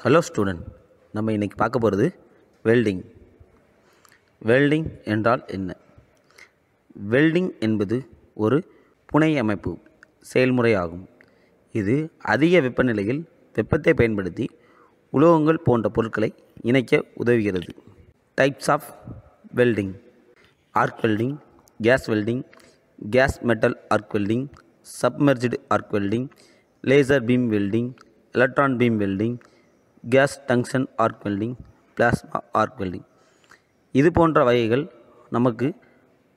Hello student நம்ம இன்றைக்கி பார்க்க போகிறது வெல்டிங் வெல்டிங் என்றால் என்ன? வெல்டிங் என்பது ஒரு புனை அமைப்பு செயல்முறை ஆகும். இது அதிக வெப்பநிலையில் வெப்பத்தை பயன்படுத்தி உலோகங்கள் போன்ற பொருட்களை இணைக்க உதவுகிறது. Types of welding arc welding gas welding gas metal arc welding submerged arc welding laser beam welding electron beam welding gas tungsten arc welding plasma arc welding இது போன்ற வகைகள் நமக்கு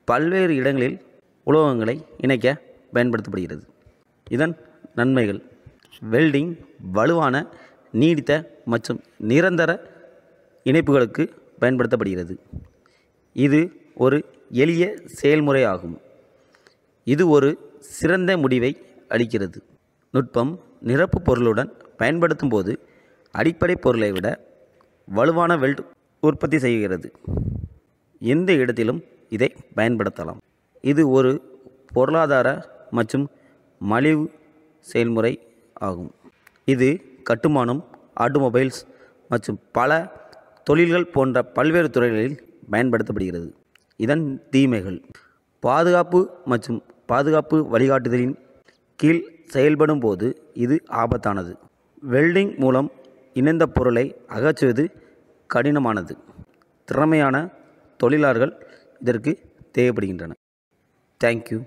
பல்வேறு இடங்களில் உலோகங்களை இணைக்க பயன்படுத்தப்படுகிறது. இதன் நன்மைகள் வெல்டிங் வலுவான நீடித்த மற்றும் நிரந்தர இணைப்புகளுக்கு பயன்படுத்தப்படுகிறது. இது ஒரு எளிய செயல்முறை ஆகும். இது ஒரு சிறந்த முடிவை அளிக்கிறது. நுட்பம் நிரப்பு பொருளுடன் பயன்படுத்தும் போது அடிப்படை பொருளை விட வலுவான வெல்ட் உற்பத்தி செய்கிறது. எந்த இடத்திலும் இதை பயன்படுத்தலாம். இது ஒரு பொருளாதார மற்றும் மலிவு செயல்முறை ஆகும். இது கட்டுமானம் ஆட்டோமொபைல்ஸ் மற்றும் பல தொழில்கள் போன்ற பல்வேறு துறைகளில் பயன்படுத்தப்படுகிறது. இதன் தீமைகள் பாதுகாப்பு மற்றும் பாதுகாப்பு வழிகாட்டுதலின் கீழ் செயல்படும் போது இது ஆபத்தானது. வெல்டிங் மூலம் இணைந்த பொருளை அகற்றுவது கடினமானது. திறமையான தொழிலாளர்கள் இதற்கு தேவைப்படுகின்றன தேங்க்யூ